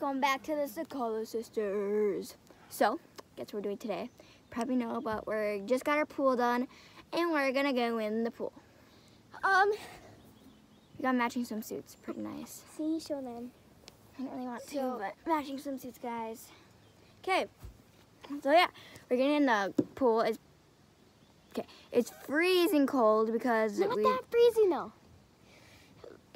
welcome back to the Cekalla Sisters. So, guess what we're doing today? Probably know, but we're just got our pool done, and we're gonna go in the pool. Um, We got matching swimsuits, pretty nice. see, show them. I don't really want to, but matching swimsuits, guys. Okay, so yeah, we're getting in the pool. It's okay. It's freezing cold because Not we. that freezing though.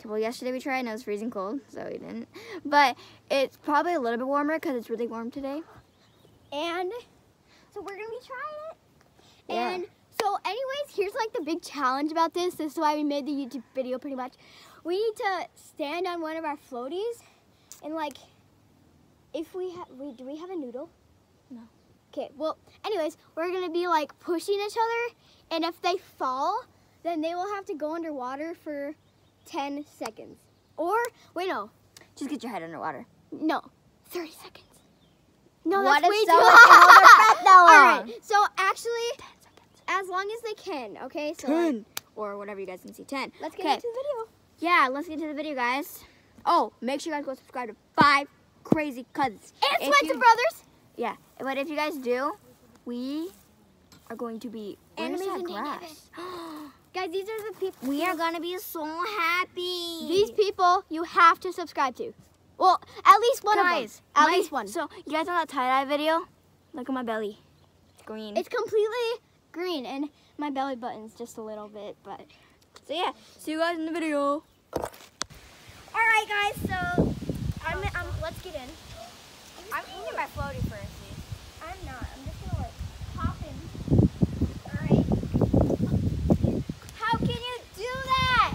Well, yesterday we tried and it was freezing cold, so we didn't. But it's probably a little bit warmer because it's really warm today. And so we're gonna be trying it. Yeah. And so, anyways, here's like the big challenge about this. This is why we made the YouTube video pretty much. We need to stand on one of our floaties and like, if we have, we do we have a noodle? No. Okay. Well, anyways, we're gonna be like pushing each other, and if they fall, then they will have to go underwater for 10 seconds. Or wait, no, Just get your head underwater. no, 30 seconds. No, What that's way too someone can hold their breath that long? All right, So actually, as long as they can, okay? So like, Ten. Or whatever you guys can see. Ten. let's get Okay. into the video. Yeah, let's get to the video, guys. Oh, make sure you guys go subscribe to Five Crazy Cousins. And Swenson you- Brothers. Yeah, but if you guys do, we are going to be Animes and grass? Guys, these are the people. we are gonna be so happy. These people you have to subscribe to. Well, at least one guys, of them. At my- least one. So you guys know that tie dye video? Look at my belly. It's green. It's completely green, and my belly button's just a little bit, but. so yeah, see you guys in the video. All right, guys. So, I'm. I'm let's get in. I'm eating my floaty first. I'm not. I'm just gonna like hop in. All right. How can you do that?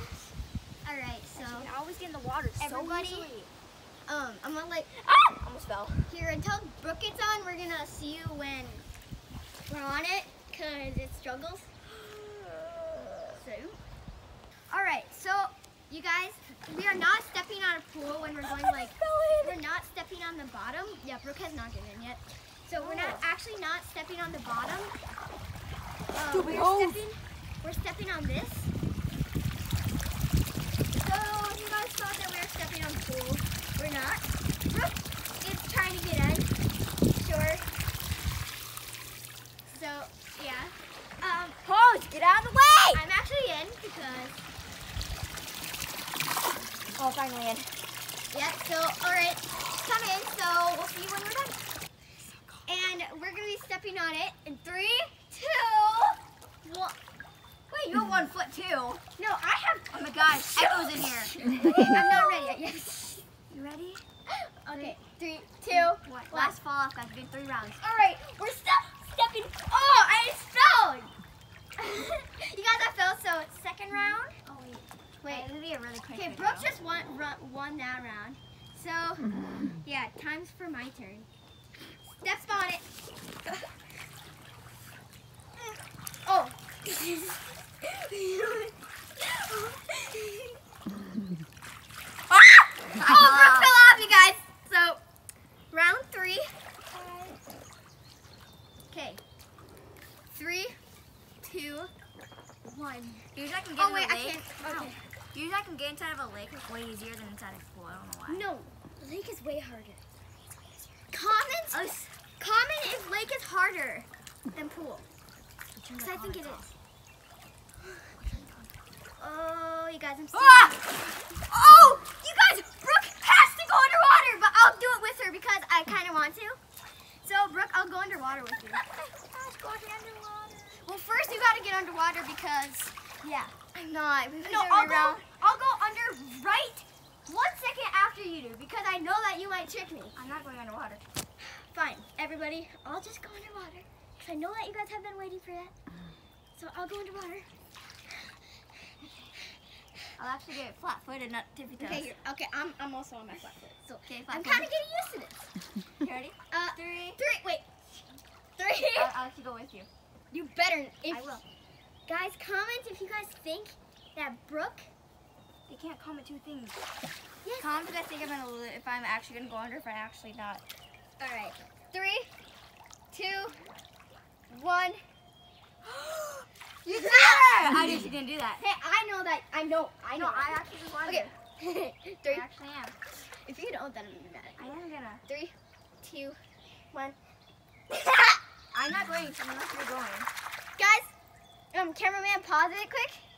All right. So. I always get in the water so Everybody- easily. Um, I'm gonna like Ah! Almost fell. here until Brooke gets on. We're gonna see you when we're on it, cause it struggles. So, all right. So, you guys, we are not stepping on a pool when we're going like. We're not stepping on the bottom. Yeah, Brooke has not gotten in yet. So we're not actually not stepping on the bottom. Um, we're stepping. We're stepping on this. So you guys thought that we were stepping on the pool. We're not. Brooke is trying to get in. Sure. So yeah. Um, Pose, get out of the way! I'm actually in because Oh, finally in. yeah. So all right, come in. So we'll see you when we're done. And we're gonna be stepping on it in three, two, one. Wait, you have one foot too. No, I have. Oh my gosh, Echo's in here. Okay, I'm not ready yet. Yes. You ready? Okay, three, two, one. Last fall off. We did three rounds. All right, we're ste- stepping. Oh, I just fell. you guys, I fell. So it's second round. Oh wait. Wait. It's gonna be a really quick Okay, video. Brooke just won, run, won that round. So yeah, time's for my turn. Steps on it. Oh. Ah! oh, Brooke fell off, you guys. So round three. Okay. Three, two, one. Usually I can get Oh wait, I can't. Okay. Usually I can get inside of a lake way easier than inside of a pool. I don't know why. No, lake is way harder. Common, Us- common is lake is harder than pool. Cause I think it is. Oh, you guys, I'm still. Ah! Oh, you guys, Brooke has to go underwater, but I'll do it with her because I kind of want to. So, Brooke, I'll go underwater with you. Gosh, go underwater. Well, first you gotta get underwater because, yeah. I'm not. We No, I'll go, I'll go under right one second after you do because I know that you might trick me. I'm not going underwater. Fine, everybody, I'll just go underwater because I know that you guys have been waiting for that. So I'll go underwater. I'll actually get flat-footed, not tippy toes. Okay, okay, I'm, I'm also on my flat foot. So Okay, I'm kind of getting used to this. You ready? Uh, Three. three, wait, three. I'll, I'll actually go with you. you better. If, I will. Guys, comment if you guys think that Brooke... They can't comment two things. Yes. Comment if I think I'm gonna, lo- if I'm actually gonna go under, if I'm actually not. All right, three, two, one. You did it! I just didn't do that. Hey, I know that. I know. I know. No, I actually just wanted to. Okay, Three. I actually am. If you don't, then I'm gonna be mad. I am gonna. Three, two, one. I'm not going unless you're going. Um, cameraman, pause it quick.